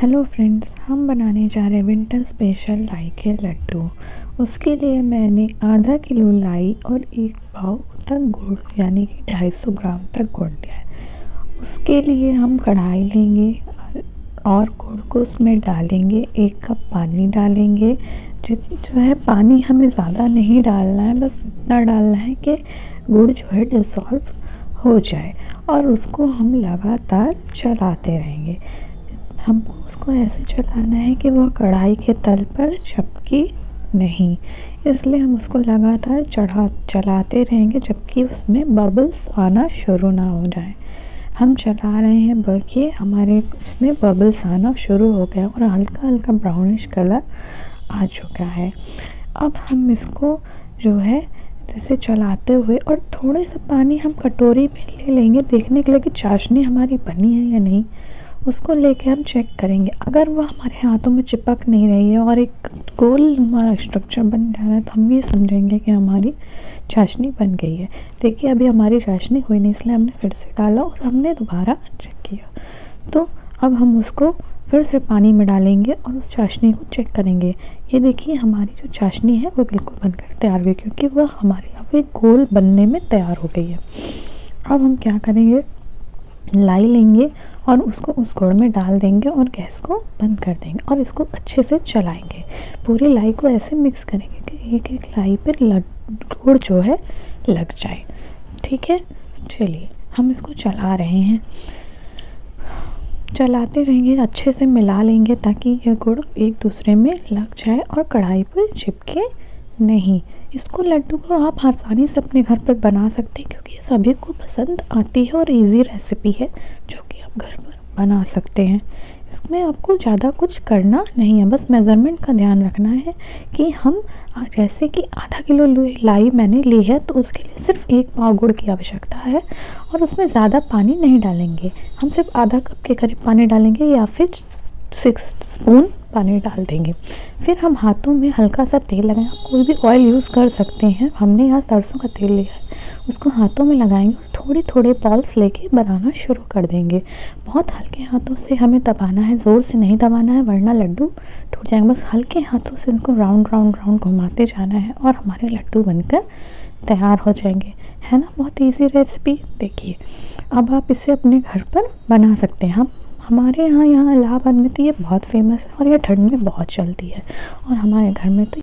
Hello friends हम बनाने जा रहे हैं विंटर स्पेशल लाई के लड्डू। उसके लिए मैंने आधा किलो लाई और एक पाव तक गुड़, यानी कि ढाई सौ ग्राम तक गुड़ लिया है। उसके लिए हम कढ़ाई लेंगे और गुड़ को उसमें डालेंगे, एक कप पानी डालेंगे। जो जो है पानी हमें ज़्यादा नहीं डालना है, बस इतना डालना है कि गुड़ जो है डिसॉल्व हो जाए और उसको हम लगातार चलाते रहेंगे। हमको उसको ऐसे चलाना है कि वह कढ़ाई के तल पर चपकी नहीं। इसलिए हम उसको लगातार चढ़ा, चलाते रहेंगे जबकि उसमें बबल्स आना शुरू ना हो जाए। हम चला रहे हैं बल्कि हमारे उसमें बबल्स आना शुरू हो गया और हल्का हल्का ब्राउनिश कलर आ चुका है। अब हम इसको जो है, जैसे चलाते हुए और थोड़े सा पानी हम कटोरी में ले लेंगे, देखने के लिए कि चाशनी हमारी बनी है या नहीं। उसको लेके हम चेक करेंगे। अगर वो हमारे हाथों में चिपक नहीं रही है और एक गोल हमारा स्ट्रक्चर बन जा रहा है तो हम ये समझेंगे कि हमारी चाशनी बन गई है। देखिए, अभी हमारी चाशनी हुई नहीं, इसलिए हमने फिर से डाला और हमने दोबारा चेक किया। तो अब हम उसको फिर से पानी में डालेंगे और उस चाशनी को चेक करेंगे। ये देखिए, हमारी जो चाशनी है, वो बिल्कुल बनकर तैयार हुई क्योंकि वह हमारे यहाँ पे गोल बनने में तैयार हो गई है। अब हम क्या करेंगे? लाई लेंगे और उसको उस गुड़ में डाल देंगे और गैस को बंद कर देंगे और इसको अच्छे से चलाएँगे। पूरी लाई को ऐसे मिक्स करेंगे कि एक एक लाई पर गुड़ जो है, लग जाए। ठीक है? चलिए, हम इसको चला रहे हैं। चलाते रहेंगे, अच्छे से मिला लेंगे ताकि यह गुड़ एक दूसरे में लग जाए और कढ़ाई पर चिपके नहीं। इसको लड्डू को आप आसानी से अपने घर पर बना सकते हैं, क्योंकि ये सभी को पसंद आती है और इजी रेसिपी है, जो कि आप घर पर बना सकते हैं। इसमें आपको ज़्यादा कुछ करना नहीं है, बस मेज़रमेंट का ध्यान रखना है कि हम जैसे कि आधा किलो लाई मैंने ली है तो उसके लिए सिर्फ़ एक पाव गुड़ की आवश्यकता है और उसमें ज़्यादा पानी नहीं डालेंगे। हम सिर्फ़ आधा कप के करीब पानी डालेंगे या फिर सिक्स स्पून पानी डाल देंगे। फिर हम हाथों में हल्का सा तेल लगाएँ। कोई भी ऑयल यूज़ कर सकते हैं। हमने यहाँ सरसों का तेल लिया है। उसको हाथों में लगाएँगे और थोड़े थोड़े बॉल्स लेके बनाना शुरू कर देंगे। बहुत हल्के हाथों से हमें दबाना है। ज़ोर से नहीं दबाना है, वरना लड्डू टूट जाएँगे। बस हल्के हाथों से उनको राउंड राउंड राउंड घुमाते जाना है और हमारे लड्डू बनकर तैयार हो जाएँगे। है ना? बहुत ईजी रेसिपी देखिए, अब आप इसे अपने घर पर बना सकते हैं। हम हमारे यहाँ यहाँ इलाहाबाद में तो ये बहुत फ़ेमस है और ये ठंड में बहुत चलती है। और हमारे घर में तो